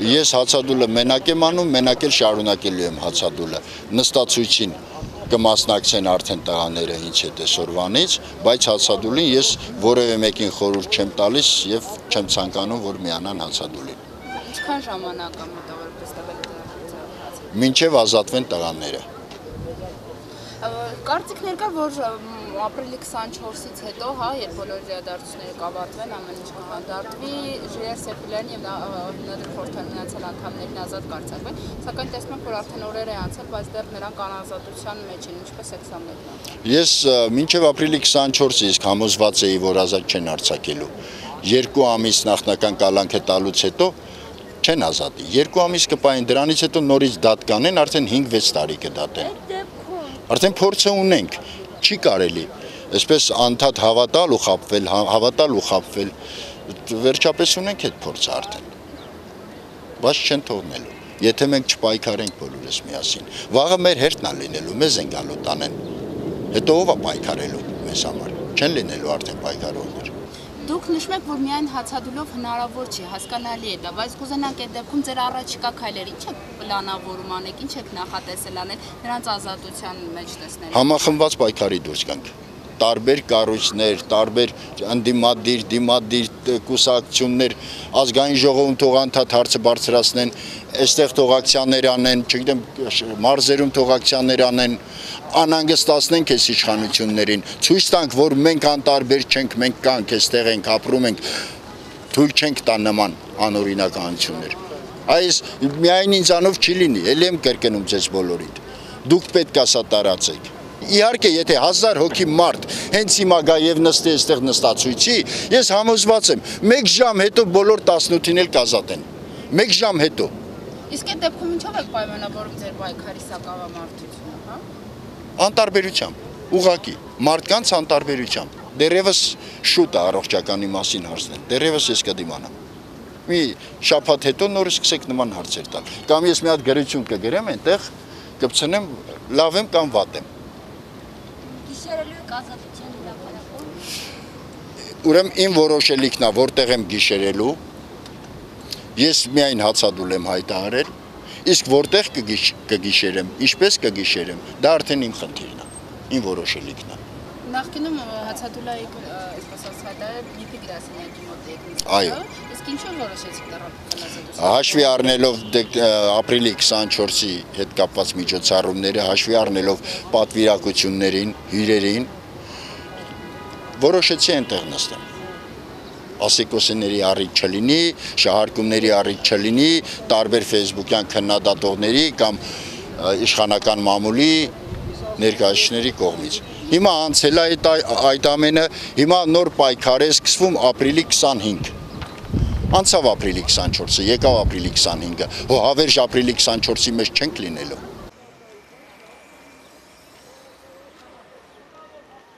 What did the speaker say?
Ես հացադուլը մենակ եմ անում, մենակ էլ շարունակելու եմ հացադուլը։ Նստացույցին կմասնակցեն արդեն տղաները ինչ է տեսորվանից, բայց հացադուլին ես որևէ մեկին խորհուրդ չեմ տալիս եւ չեմ ցանկանում, որ միանան հացադուլին։ Ինչքան ժամանակ է մոտավորապես տվել դրան։ Մինչև ազատվեն տղաները։ Կարծիքներ կա, որ ապրիլի 24-ից հետո, հա, երբ բոլոր իրադարձությունները կավարտվեն, ամեն ինչ կհանդարտվի, Ժիրայր Սեփիլյանի եւ Նադր մնացած անդամներին ազատ կարձակվեն, սակայն տեսնում ենք, որ արդեն օրեր է անցել, բայց դեռ նրանք անազատության մեջ են, ինչպես սա մեկնարկում։ Ես ը, մինչև ապրիլի 24-ը իսկ համոզված էի, որ ազատ չեն արձակելու։ Երկու ամիս նախնական կալանք է տալուց հետո չեն ազատի։ Երկու ամիս կպային դրանից հետո նորից դատ կանեն, արդեն 5-6 տարի կդատեն։ Արդեն փորձը ունենք, չի կարելի։ Այսպես անդադ հավատալ ու խապվել, հա- հավատալ ու խապվել։ Վերջապես ունենք այդ փորձը արդեն։ Բայց չեն թողնելու։ Եթե մենք չպայքարենք բոլորս միասին, վաղը մեր հերթն է լինելու, մեզ են գալու տանեն։ Հետո ով է պայքարելու մեզ համար։ Չեն լինելու արդեն պայքարողներ։ Դուք նշում եք, որ միայն հացադուլով հնարավոր չի, հասկանալի է դա, բայց կուզենանք այդ դեպքում ձեր առաջիկա քայլեր ինչ եք պլանավորում անեք, ինչ եք նախատեսել անել նրանց ազատության մեջ տեսնել։ Համախմբված պայքարի դուրս գանք տարբեր կառույցներ, տարբեր անդիմադիր, դիմադիր կուսակցություններ, ազգային ժողովում թող անդադ հարցը բարձրացնեն, այստեղ թող ակցիաներ անեն, չգիտեմ, մարզերում թող ակցիաներ անեն, անհանգստացնենք այս իշխանություններին, ցույց տանք, որ մենք անտարբեր չենք, մենք կանք, այստեղ ենք, ապրում ենք, թույլ չենք տա նման անօրինականություններ։ Այս միայն ինձանով չի լինի, ելի եմ կրկնում ձեզ բոլորիդ։ Դուք պետք է սա տարածեք։ Իհարկե, եթե 1000 հոգի մարդ հենց հիմա գա եւ նստի այստեղ նստացույցի, ես համոզված եմ, 1 ժամ հետո բոլոր 18-ին էլ կազատեն։ 1 ժամ հետո։ Իսկ այդ դեպքում ինչով եք պայմանավորում ձեր պայքարի սակավամարտությունը, հա։ Անտարբերությամբ, ուղակի, մարդկանց անտարբերությամբ։ Դերևս շուտ է առողջականի մասին հարցնել։ Դերևս ես կդիմանամ։ Մի շաբաթ հետո նորից սկսեք նման հարցեր տալ։ Կամ ես մի հատ գրություն կգրեմ այնտեղ, կպցնեմ լավ եմ կամ վատ եմ։ Գիշերելու եք ազատության հրապարակում։ Ուրեմն իմ որոշելիքն է, որտեղ եմ գիշերելու։ Ես միայն հացադուլ եմ հայտարարել, իսկ որտեղ կգիշ, կգիշերեմ, ինչպես կգիշերեմ, դա արդեն իմ խնդիրն է, իմ որոշելիքն է։ Նախկինում հացադուլայի, այսպես ասած, Լիպի Գրասենյակի մոտ եք Այո։ Իսկ ինչով որոշեցիք տեղափոխել ազատություն։ Հաշվի առնելով ապրիլի 24-ի հետ կապված միջոցառումները, հաշվի առնելով պատվիրակություններին, հյուրերին, որոշեցի այնտեղ նստեմ։ ասիկոսների առիթ չլինի, շահարկումների առիթ չլինի, տարբեր Facebook-յան քննադատողների կամ իշխանական մամուլի ներկայացուցիչների կողմից։ Հիմա անցել է այդ, այ- այդ ամենը, հիմա նոր պայքար է սկսվում ապրիլի 25 Անցավ ապրիլի 24-ը, եկավ ապրիլի 25-ը։ Հո հավերժ ապրիլի 24-ի մեջ չենք լինելու։